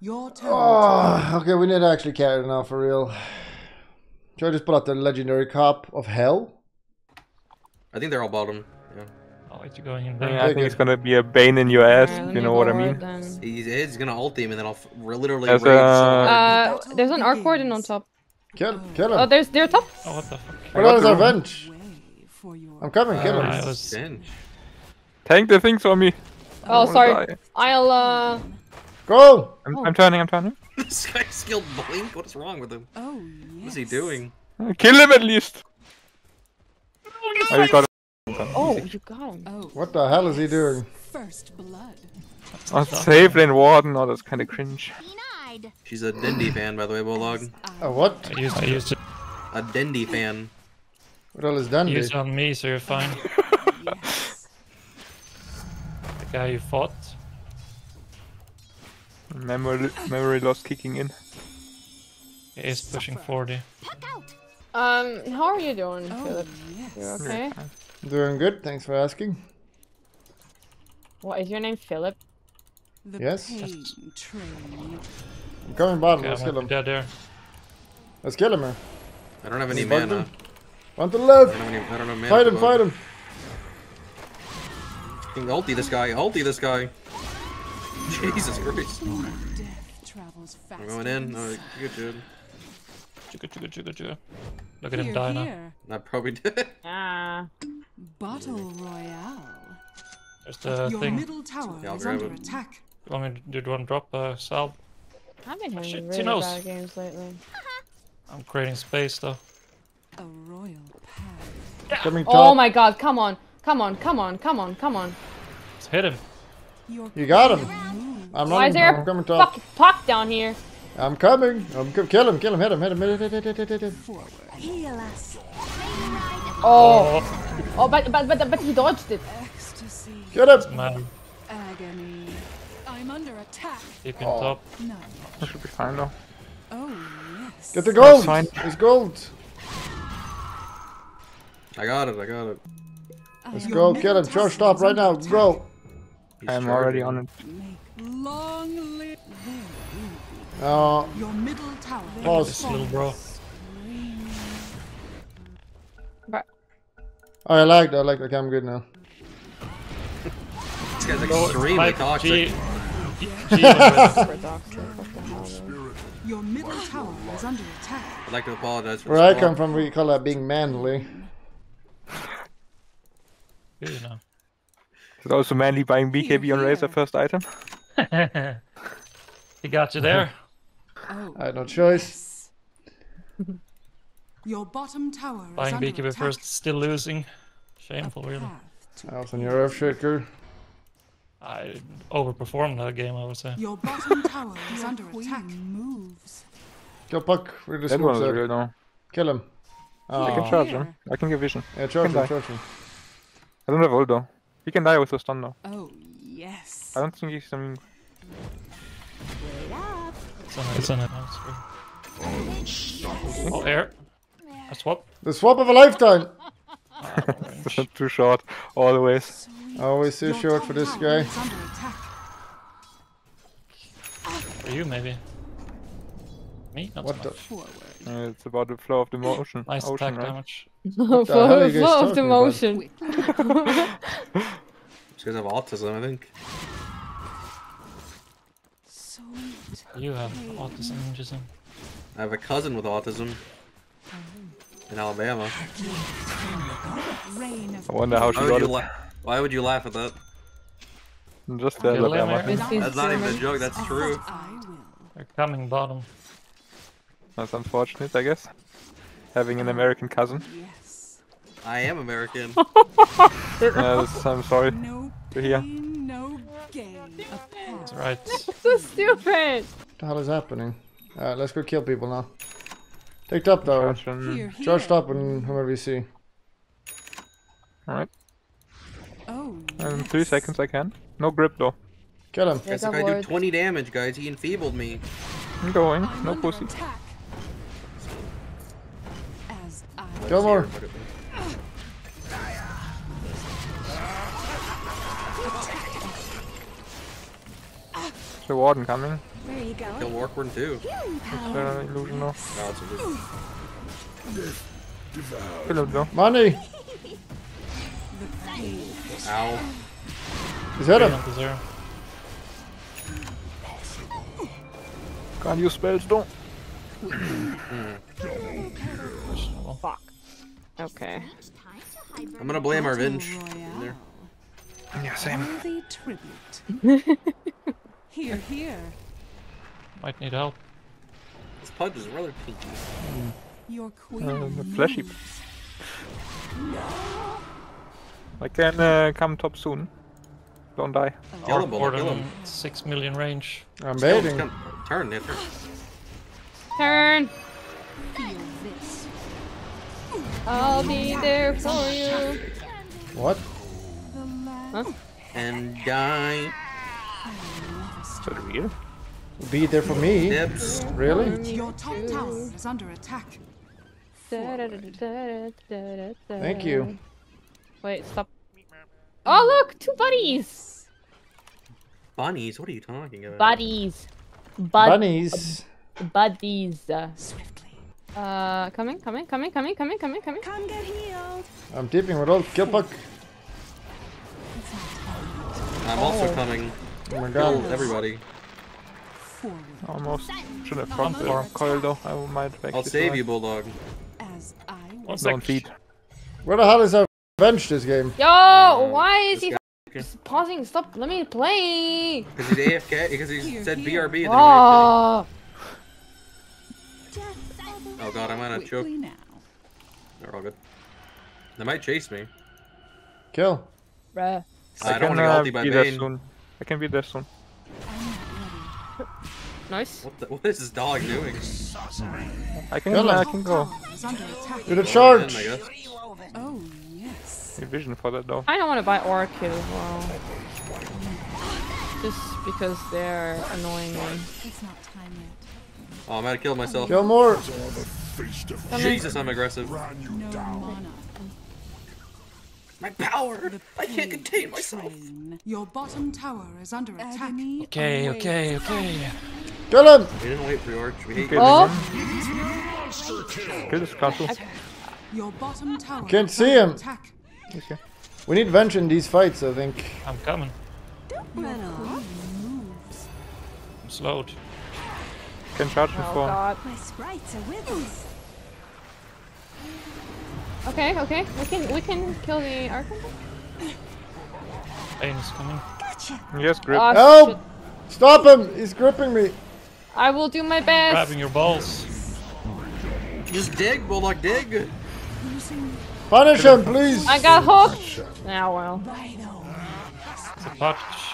Your turn. Oh, okay, we need to actually carry it now for real. Should I just pull out the legendary cop of hell? I think they're all bottom. Yeah. Oh, wait, going in Yeah. I think it's gonna be a bane in your ass. Alright, you know what I mean? then. He's, he's gonna ult him and then I'll f- literally There's a- Uh, there's an arc warden on top. Kill, kill him. Oh, there's they're top. Oh, what the fuck? I What got is the our room. bench? Way for your I'm coming, kill Uh, him. I was Stench. Tank the things on me. Oh, sorry. die. I'll uh. Go! I'm, Oh. I'm turning, I'm turning. this guy skilled blink. What is wrong with him? Oh, yes. What's he doing? Kill him at least. Oh, you got Oh, you got him. Oh, What the hell is he doing? first blood. Oh, save lane warden. Oh, that's kind of cringe. Denied. She's a Dendi fan, by the way, Bulldog. A what? I used I used it, A Dendi fan. What all is I Dandy? used on me, so you're fine. Yes. The guy you fought. Memory, memory loss kicking in. He is pushing 40. Um, how are you doing, Oh, Philip? You yes. okay? Doing good, thanks for asking. What is your name, Philip? The Yes. pain train. I'm coming bottom, Okay, let's I'm kill gonna him. be dead there. Let's kill him, man. I don't have any You mana. him? On the I left! don't have any. I don't have mana. Fight him, bug. fight him! Fucking Ulti this guy. Ulti this guy. Jesus Christ. Death travels fast. I'm going in. Oh, good, good. Chugga, chugga, chugga, chugga. Look at him Here, die now. here. I probably did. Ah. Battle Royale. There's the Your thing. middle tower Yeah, I'll is grab under it. attack. You want me to, do you want to drop uh, salve? I've been having Shit, really knows. bad games lately. I'm creating space though. A royal path. Coming. Oh my god, come on. Come on, come on, come on, come on. Let's hit him. You got him! I'm Why is there I'm coming a fucking puck down here? I'm coming! I'm co- kill him, kill him, hit him, hit him, hit him, hit him, hit him, hit him. Heal us. Oh. oh. Oh, but, but, but, but he dodged it. Ecstasy. Get him! Man, Agony. I'm under attack. deep in Oh. top. None. That should be fine though. Oh, yes. Get the gold! fine. It's gold! I got it. I got it. Let's go, middle kill him! tower Charge stop right now, attack. go! I'm already on it. Make long live. Your middle tower. Pause. This little bro. But oh, I lagged, I lagged, okay, I'm good now. This guy's extremely Mike, toxic. G, G, G was with for doctor, what the hell, man. Your middle tower is under attack. I'd like to apologize for Where I come spawn. from, we call that being manly. You, you know. Is it also manly buying BKB on Razor first item? he got you there. Oh. I had no choice. yes. Your bottom tower is Buying under BKB attack. first, still losing. Shameful, really. Path I was on your earth shaker. I overperformed that game, I would say. Your bottom tower is under attack. Moves. Kill Puck, where the That smoke's one's at. though. Kill him. I can Oh, charge him. I can get vision. yeah, charge him, charge him. I don't have ult though. He can die with a stun though. Oh yes. I don't think he's I mean It's on, it's on it now. Oh, air. A swap. The swap of a lifetime! too short always. Always too short for this guy. is under attack. For you, maybe. Me? Not What so the- much. Forward. Uh, it's about the flow of the motion. Nice ocean, attack right? damage. Flow the hell are you guys flow of the talking about? motion. These have autism, I think. Sweet. You have autism, interesting. I have a cousin with autism. In Alabama. I wonder how she Why got would you it. laugh? Why would you laugh at that? Just Okay, the let Alabama me- thing. This is That's not even a joke, that's true. I will. They're coming bottom. That's unfortunate, I guess. Having an American cousin. Yes. I am American. Uh, that's- I'm sorry No to hear. pain, no gain. A path. That's right. so stupid. What the hell is happening? Alright, let's go kill people now. Take top tower. Charge and- Here, here. Charge top and whoever you see. Alright. Oh. In three seconds I can. No grip though. Kill him. Guys, if I do 20 damage, guys, he enfeebled me. I'm going. I'm No pussy. attack. Go more. Is the warden coming? Where are you going? Kill too. It's uh, illusional. No, it's illusional. Money! Ow. Is that him? Can't use spells, don't. Mm-hmm. Questionable. Fuck. Okay. I'm gonna blame our Venge. Battle in there. Yeah, same. Here, here. Might need help. This pudge is rather pinky. Your queen. Uh, the fleshy. moves. I can uh, come top soon. Don't die. Kill him, more kill than him. six million range. I'm Kill baiting. Turn, yeah, turn. Turn. Feel this. I'll be there for you. What? The land And die. Is that real? Be there for me? Dips. Really? Your top tower is under attack. Thank you. Wait, stop. Oh look, two buddies. Bunnies, what are you talking about? Buddies. Bud Bunnies. buddies. Uh, Swiftly. Uh, coming, coming, coming, coming, coming, coming, coming. Come get healed. I'm dipping with all kill puck. I'm also coming. Oh my Kill god. everybody. Almost. Should have front the coil though. I might back I'll save way. you, Bulldog. As I One was. sec. Don't feed. Where the hell is our Venge this game? Yo, Uh, why is he guy- pausing? Stop, let me play. Because he's AFK, because he said here. BRB. and then he Oh, Oh god, I'm gonna choke. Now. They're all good. They might chase me. Kill. bruh. I, I don't can want to uh, ulti by be there Bane. soon. I can be there soon. Nice. What, the, what is this dog doing? I can. Kill Uh, I can go. Tower is. Do the charge. Oh, yes. Need vision for that though. I don't want to buy Oracle as well. Just because they're annoying me. It's not time yet. Oh, I'm gonna kill myself. Kill more. Jesus, I'm aggressive. No mana. My power! I can't contain myself. Your bottom tower is under attack. Okay, okay, okay. Kill him. We didn't wait for George. We hate Okay, you. Oh, Kill this castle. Your bottom tower Can't see him. attack. Okay. We need Venge in these fights, I think. I'm coming. Run off. I'm slowed. Can charge oh before. god. My sprites are with us. Okay, okay. We can we can kill the Archon. Bane is coming. Gotcha. Yes, grip. Oh, Help! shit. Stop him! He's gripping me. I will do my best. Grabbing your balls. Just dig, Bulldog, dig! Punish him, please. I got hooked. Now well. It's a punch.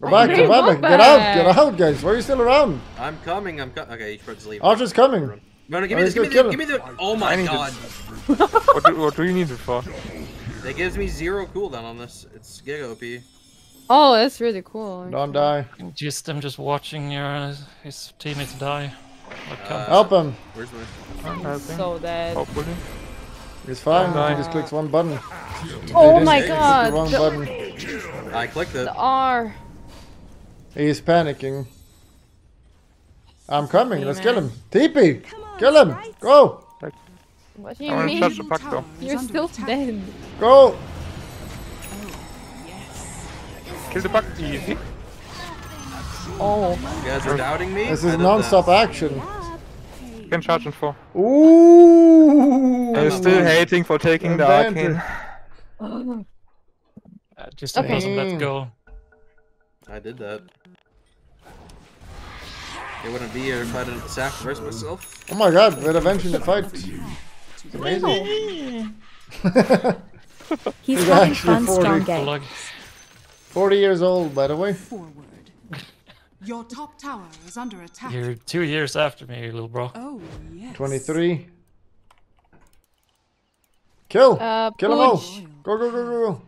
Go back, Hey, go back. walk Get out, get out, guys. Why are you still around? I'm coming, I'm coming. Okay, you should just leave. Archer's coming. No, no, give Oh, me he's this, give me the, give me the. Oh my god. what, do, what do you need it for? That gives me zero cooldown on this. It's Giga OP. Oh, that's really cool. Don't die. Just I'm just watching your his teammates die. What Uh. Help him. Where's my. I think. So dead. Hopefully. He's fine. Don't He just clicks one button. Oh my god. The wrong The, button. I clicked it. the R. He's panicking. I'm coming. Let's kill him. Demon. TP. Kill him. sprites. Go. What do you mean? Touch the pack, You're still dead. Go. Yes! Kill the puck. Easy. Oh. You guys are doubting me? This is non-stop that. action. Can charge in four. Ooh. I'm still hating for taking the Advantage. arcane. Uh, just because of Okay. that goal. I did that. It wouldn't be here if I didn't sacrifice myself. Oh my god, we're avenging the fight. It's amazing. He's He's having actually fun, 40. strong game. 40 years old, by the way. Forward. Your top tower is under attack. You're two years after me, little bro. Oh, yes. 23. Kill. Uh, Kill them all. Go, go, go, go, go.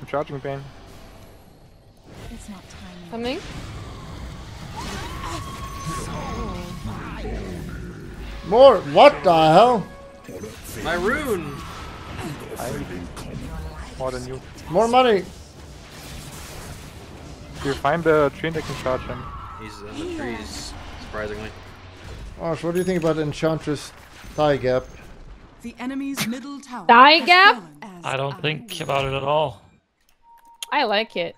I'm charging Bane. It's not time. Coming. More. What the hell? My rune! More than you. More money. If you find the tree, I can charge him. He's in the trees, surprisingly. Osh, what do you think about Enchantress thigh gap? The enemy's middle tower. Die has gap? I don't think about it at all. I like it.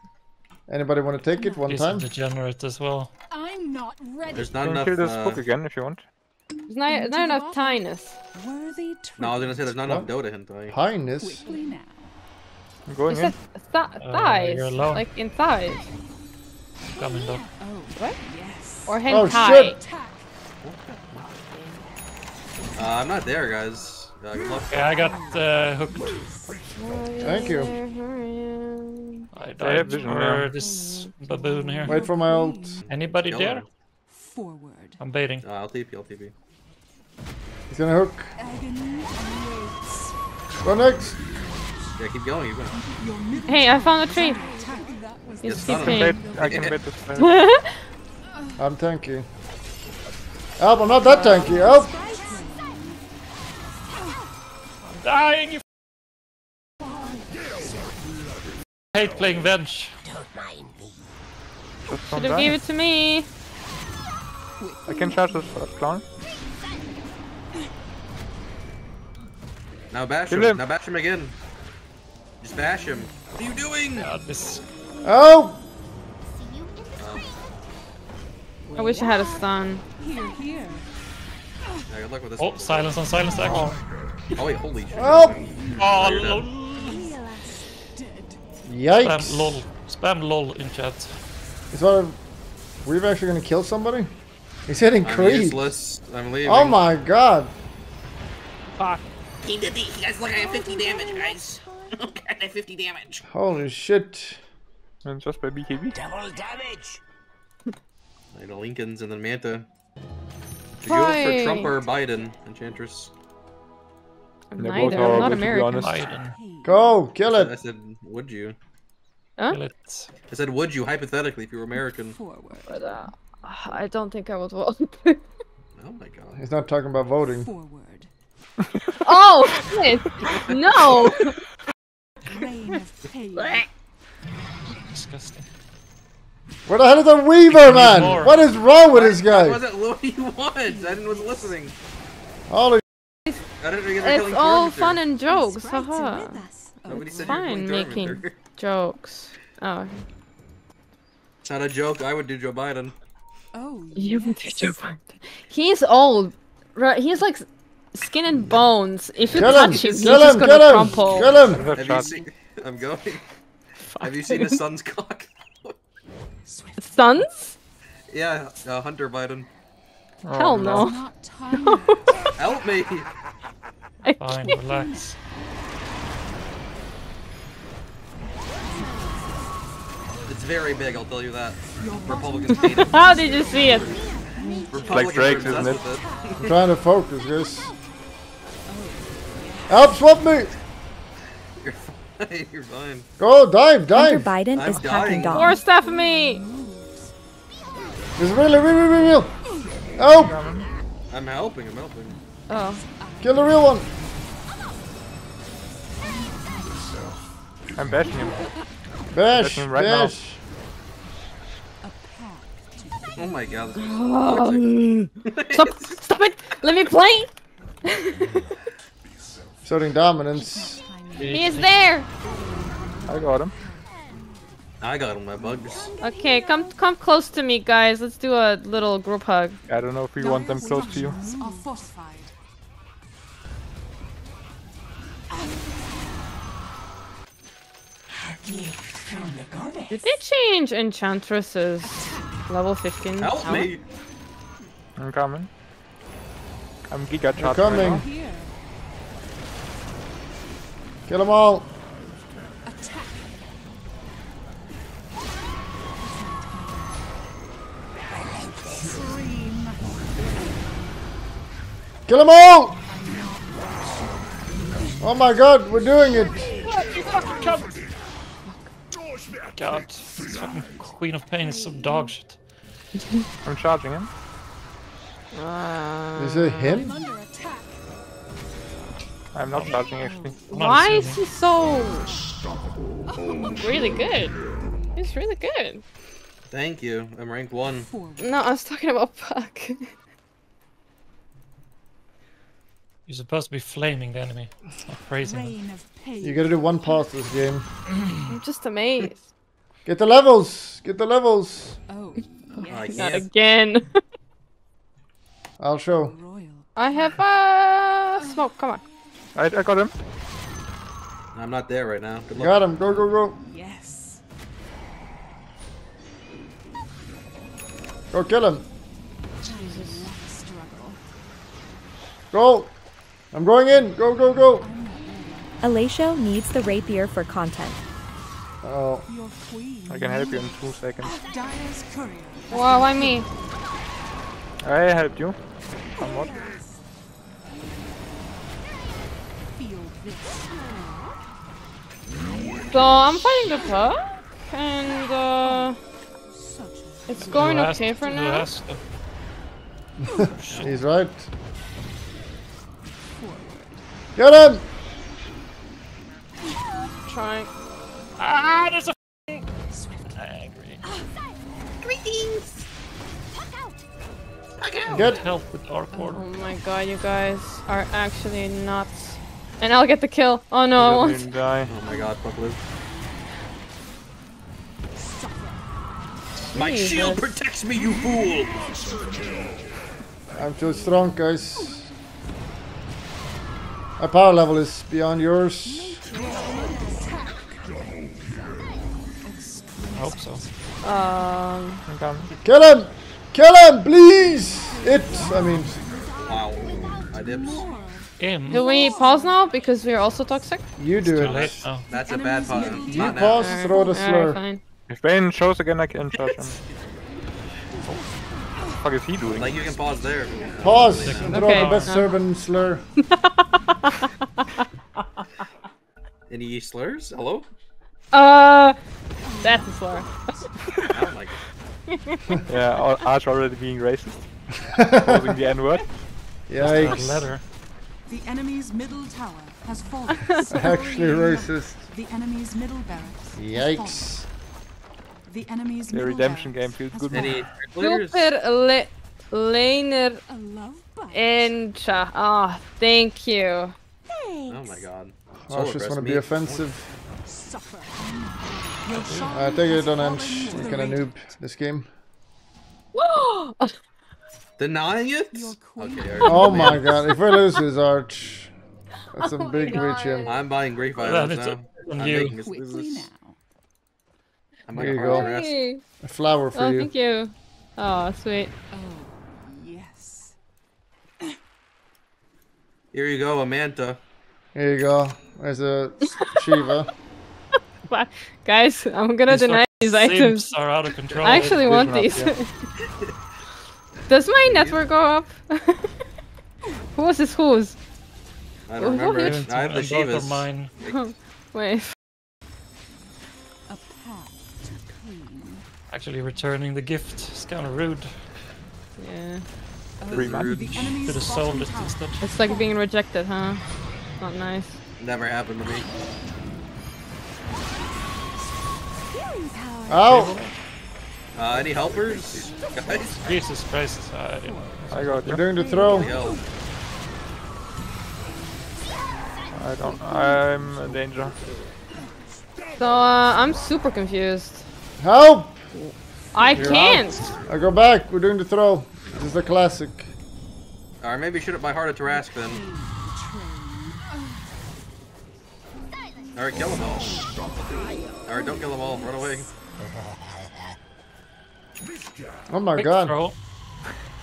Anybody want to take it one He's time? a degenerate as well. I'm not ready. There's You not can enough. kill this Uh, book again if you want. There's not, not enough tinus. Worthy no, I was gonna say there's not enough What? Dota hentai. Highness. Quickly now. I'm going You in. said th- thighs. you're alone. Like in thighs. Coming though. What? Yes. Or Oh, hentai. shit. Uh, I'm not there, guys. Good. Okay, I got uh, hooked. Thank you. I have died vision for this baboon here. Wait for my ult. Anybody Kill there? Forward. I'm baiting. Uh, I'll TP, I'll TP. He's gonna hook. Agony. Go next. Yeah, keep going, keep going. Hey, I found a tree. attack. That He's Yes, son of a Bait, I can bait this player. I'm tanky. Help, I'm not that tanky. Help! Dying, you hate playing Venge. Just Should don't have die. gave it to me. I can charge this uh, clown. Now bash Kill him. him. Now bash him again. Just bash him. What are you doing? God, this Help! I wish I had a stun. here, here. Yeah, good luck with this. Oh, silence on silence action. Oh wait, holy shit. Help! Oh, you're lol. Spam Yikes! lol. Spam lol in chat. Is what? We're actually gonna kill somebody? He's hitting I'm useless. I'm leaving. Oh my god! Fuck. He did the, guys, look, I have 50 damage, guys. Look at that 50 damage. Holy shit! And just by BKB. Double damage. I know Linken's and then Manta. Should you vote for Trump or Biden, Enchantress? I'm They're neither. I'm horrible, not to be American. honest. Go! Kill it. I said, would you? Huh? Kill it. I said, would you, hypothetically, if you were American? Forward. But, uh, I don't think I would vote. Oh my god. He's not talking about voting. Forward. oh shit! No! Rain of pain. Disgusting. Where the hell is the Weaver, man? What is wrong with this That guy? wasn't what you want. I didn't wasn't listening. Holy It's all fun and jokes, Sprites are haha. with us. Nobody Fine you were killing making jokes. Oh, It's not a joke. I would do Joe Biden. Oh, you would do Joe Biden. He's old. Right? He's like skin and bones. If you Kill him! touch him, he's Kill just him! gonna Kill him! crumple. Kill him! Have you seen? I'm going. Have you seen the son's cock? Sons? yeah, uh, Hunter Biden. Oh, Hell no. Not. Help me! I Fine, can't. relax. It's very big, I'll tell you that. Republicans hate it. How did you see it? Republicans Drake's, are isn't obsessed it? I'm trying to focus, guys. Help, swap me! You're fine. You're fine. Go, dive, Hunter! Biden I'm is packing dying. Or dog. stuff me. It's really, really, really real! Help! I'm helping. I'm helping. Oh. Kill the real one! I'm bashing him. Bash, him right now. bash! Oh my god. Stop! Stop it! Let me play! Showing dominance. He is there! I got him. I got him, my bugs. Okay, come come close to me, guys. Let's do a little group hug. I don't know if we want them close to you. Did they change Enchantresses? Level 15. Help How- me! I'm coming. I'm giga They're charged coming. right Here. Kill them all! Attack. Kill them all! Oh my god, we're doing it! God, this fucking Queen of Pain is some dog shit. now. I'm charging him. Uh, Is it him? Under attack. I'm not charging actually. I'm why is he so really good? He's really good. Thank you. I'm ranked one. No, I was talking about Puck. You're supposed to be flaming the enemy, not praising them. Rain of pain. You gotta do one pass this game. I'm just amazed. Get the levels! Get the levels! Oh, I yes. Not can't. again. I'll show. I have uh smoke. Come on. I, I got him. I'm not there right now. Good luck. Got him. Go, go, go. Yes. Go kill him. Struggle. Go. I'm going in. Go, go, go. Alacio needs the rapier for content. Oh, I can help you in two seconds. Wow, why me? I helped you. Somewhat. So I'm fighting the Puck, and uh, it's going Who okay for now. has he's right. Get him! Trying. Ah, there's a. I agree. Greetings! Get. Help with our Dark Oh my god, you guys are actually nuts. And I'll get the kill. Oh no, I won't. die. Oh my god, fuck Liv. My shield protects me, you fool! I'm too strong, guys. My power level is beyond yours. Hope so. Um, I'm coming. Kill him! Kill him, please! It, I mean, Wow. I dips. Im. do we pause now because we're also toxic? you do Too it. late now. That's a bad pause. You Not pause, Alright, throw the alright, slur. fine. If Bane shows again, I can charge him. What the fuck is he doing? Like you can pause there. Pause, and throw Okay. the best Uh. servant slur. Any slurs? Hello? Uh, that's a slur. I don't like it. yeah, Ar- Arch already being racist. Posing the N-word. Yikes. letter. The enemy's middle tower has fallen. Actually racist. The enemy's middle barracks. Yikes. The enemy's The middle redemption game feels has good. Any Super le laner A love bite. encha. Ah, thank you. Thanks. Oh my god. I So just want to be offensive. Suffer. Your I think you don't has end. You into can the noob this game. Denying it? Okay. Oh my god, if we lose this Arch, that's a oh big reach in. I'm buying Great Well, Violence it's now. I'm you. making this Quickly now. I'm There you go. hard. Hey. A flower for Oh, you. thank you. Oh, sweet. Oh, yes. Here you go, Amanta. Here you go. There's a Shiva. Wow. Guys, I'm gonna These deny these items. are out of control. I actually want Vision these. up, Does my network go up? whose is whose? I don't Oh, remember. yeah. I have the And both Shivas. mine. Wait. A path to clean. Actually, returning the gift is kind of rude. Yeah. Three That's months. rude. The enemy's Could have bottom sold it instead. It's like being rejected, huh? Not nice. Never happened to me. Ow! Uh, any helpers? Guys? Jesus Christ. I didn't. I got We're you. doing the throw. Yo. I don't. I'm in danger. So, uh, I'm super confused. Help! I You're can't! I go back. We're doing the throw. This is the classic. Or maybe shoot it by Heart of Tarrasque then. Alright, kill them all. Alright, don't kill them all. Run away. Oh my Quick god. throw.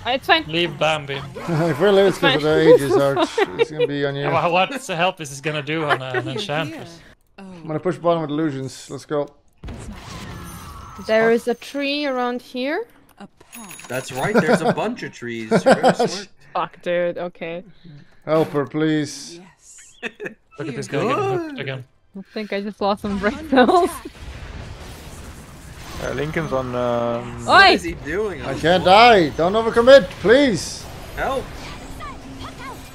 It's fine. Leave Bambi. if we lose because of the ages, Arch, it's gonna be on you. Wha- What's the help is this gonna do on uh, an enchantress? here. I'm Oh, gonna push bottom with illusions. Let's go. it's not time. There is a tree around here. A path. That's right, there's a bunch of trees. You're very smart. Fuck, dude. Okay. Help her, please. Yes. Look at this guy getting hooked again. I think I just lost some brain cells. Uh, Linken's on. Um, What Oi! is he doing? I can't die. Don't overcommit, please. Help!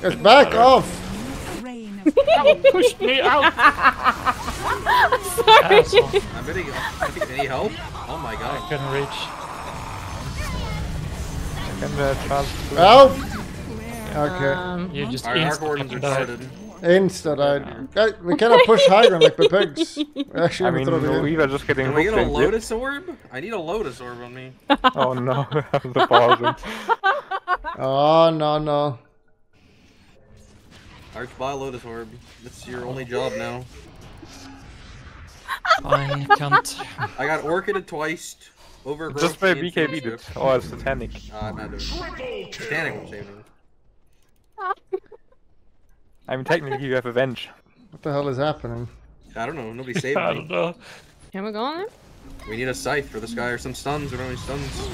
Get back off. Rain of. Push me out! Sorry. Asshole. I'm getting. I'm getting any help? Oh my I god. couldn't reach. Second uh, chance to Help! Okay. Um, You just Our Arc instantly are died. started. Insta died. Guys, we cannot push high ground like the pigs. We Actually, I mean, throw we were just getting Can we get a in here. Lotus Orb? I need a Lotus Orb on me. Oh no, the ballroom. Oh, no, no. Arch buy a Lotus Orb. That's your only job now. Fine, cunt. I got Orchided twice. Overgrowth. Just by BKB did. Oh, it's satanic. Uh, I'm not doing it. Satanic will save me. I mean, technically you have Avenge. What the hell is happening? I don't know. Nobody saved I me. don't know. Can we go on there? We need a scythe for this guy or some stuns. We don't have any stuns.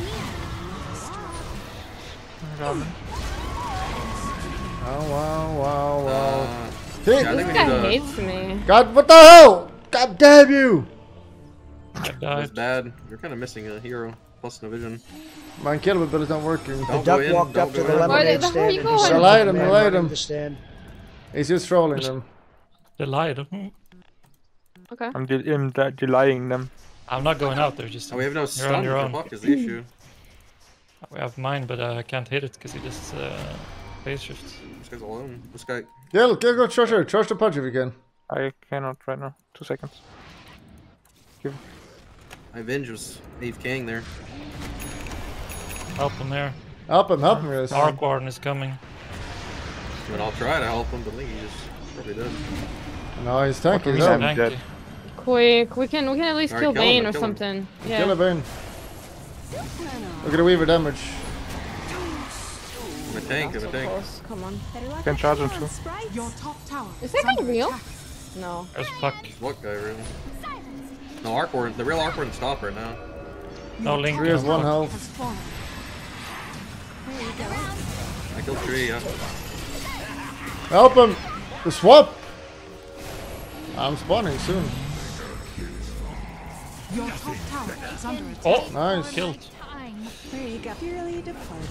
Oh, wow, wow, wow. Uh, Hey, yeah, I This think we guy need a. hates me. God, what the hell? God damn you! I That's died. bad. You're kind of missing a hero plus no vision. My kill but it's not working. Don't The duck in. walked up to go the lemonade Where the- where stand you and going? Light him, man light running him. The stand. He's just trolling them. They lied. Okay. I'm, de- I'm de- delaying them. I'm not going out there. Just Oh, we have no You're stun. on your What own. the fuck is the issue? We have mine, but uh, I can't hit it because he just uh, phase shifts. This guy's alone. This guy. Yeah, go, go, charge her. Charge the punch if you can. I cannot right now. Two seconds. My Venge was 8th King there. Help him there. Help him, help him, guys. Arc Warden is coming. I mean, I'll try to help him, but I think he just probably did. No, he's tanky. He's He's Thank dead. you. Quick, we can we can at least Alright, kill kill him, Bane or kill him. something. Kill Yeah. a Bane. Look at the Weaver damage. I'm a tank. I'm a tank. close. Come on. Can charge him too. Your top tower Is that under thing real? No. There's Puck. What guy, really? No, Arc Warden. The real Arc Warden stop right now. No Your link. top has one Puck. health. I killed three, yeah. Help him! The swap! I'm spawning soon. Your top tower is under attack. Oh, Nice. killed. There you go. Dearly departed.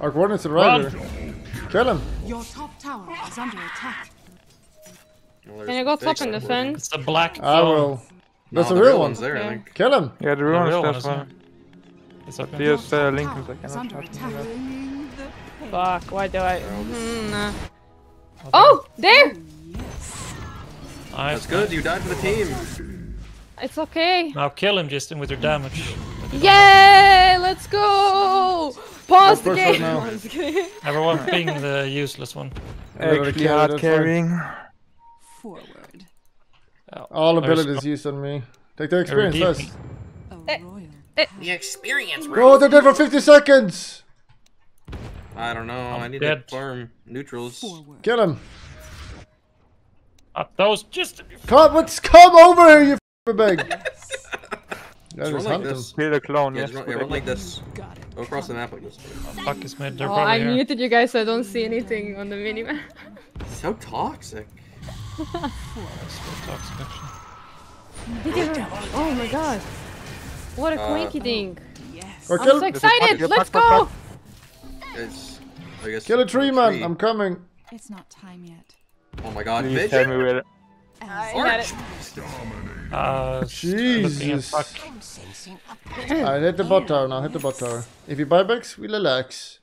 Our coordinates are right here. Kill him. Your top tower is under attack. Well, Can you go top and Arc defend? It's the black. Zone. I will. That's no, a the real one. one's there, Yeah. I think. Kill him. Yeah, the The ruins real one is there. It's okay. He has Your uh, top Linkens, I cannot under touch attack. Fuck, why do I? Mm, nah. Oh, there! That's good. You died for the team. It's okay. Now kill him, Justin, with your damage. Yay! Let's go! Pause the game. right now. I'm just kidding. Everyone ping the useless one. Another Actually hard carrying. Forward. All abilities used on me. Take their experience redeem first. A Eh. The experience room. Go, they're dead for 50 seconds! I don't know. I need to dead. farm neutrals. Forward. Kill him. Up those, Justin. you Come, let's come over here, you f***ing big. That Just is run like hunting. this. Kill the clone, Yeah, yes. just run, good yeah, run like this. Got it. Go across the map like this. Fuck is mid. They're Oh, probably I here. muted you guys so I don't see anything on the minimap. So toxic. so Toxic, actually. Did you? Oh my god. What a Uh, quinky dink. Yes. Or I'm so There's a puck, excited! Let's puck, puck, go! Puck. Guys, I guess. kill a tree, man. tree. I'm coming. It's not time yet. Oh my god, Please tell me vision. where. As I had it. Uh, Jesus. Puck. I hit the bot tower now. Hit the bot tower. If you buybacks, we relax.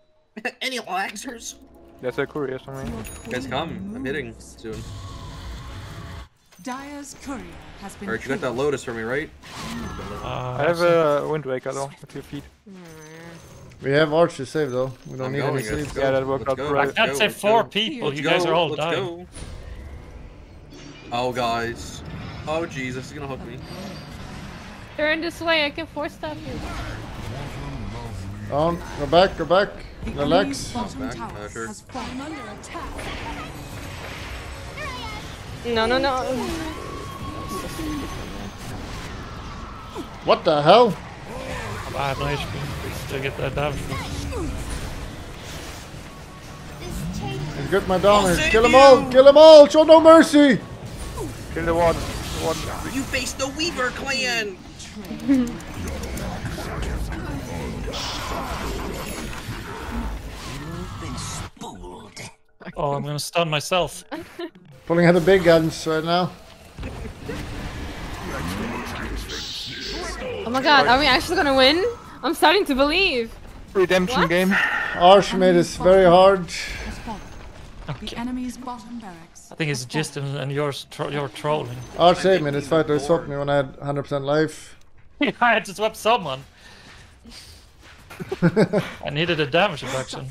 Any relaxers? There's a courier somewhere. Guys, come. I'm hitting soon. Dire's courier has been Alright, you got that. Lotus for me, right? Uh, I have a Wind Waker though, with your feet. We have Arch to save though. We don't I'm need any Let's saves. go. Yeah, that worked Let's out go, great. I can't go, say four go. people. Let's You guys are all let's dying. go. Oh, guys. Oh, Jesus, he's gonna hook me. Turn this way, I can force staff you. On, go back, go back. Relax. Back, uh, sure. has fallen under attack. No, no, no. What the hell? I have no HP to get that damage. He's got my dominance. Kill them all! Kill them all! Show no mercy! Kill the one. one. You face the Weaver clan! Oh, I'm gonna stun myself. Pulling out the big guns right now. Oh my god, are we actually gonna win? I'm starting to believe. Redemption What? game. Archmage is very hard. Okay. The enemy's bottom barracks. I think it's just and, and yours tro you're trolling. Arch saved me. This fighter swapped me when I had 100% life. I had to swap someone. I needed a damage reduction.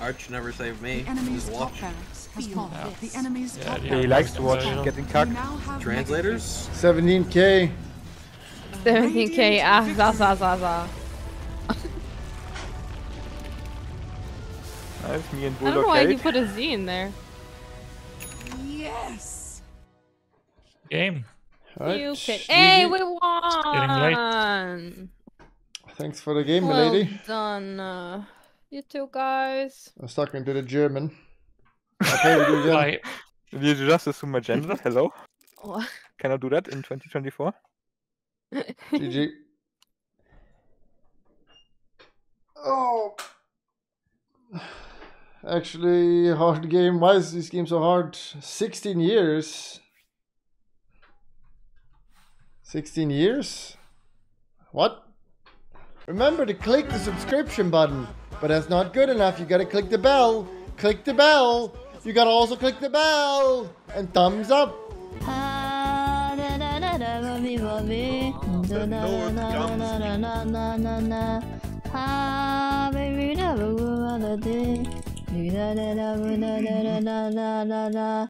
Arch never saved me. The enemy's top barracks has fallen. Yeah. The enemy's Yeah, top yeah. He likes to watch Yeah. getting You cucked. Translators? 17k. 17k, ah, za, za, za, za. Nice, me and I don't know Bulldog why he Kate. put a Z in there. Yes. Game. Alright. You pick. Hey, we won. getting late. Thanks for the game, Well milady. done. Uh, you two guys. I was talking to the German. Okay, we do again. Bye. Did you just assume my gender? Hello? What? Can I do that in 2024? GG. Oh. Actually, hard game. Why is this game so hard? 16 years. 16 years? What? Remember to click the subscription button. But that's not good enough. You gotta click the bell. Click the bell. You gotta also click the bell. And thumbs up. Ah, baby,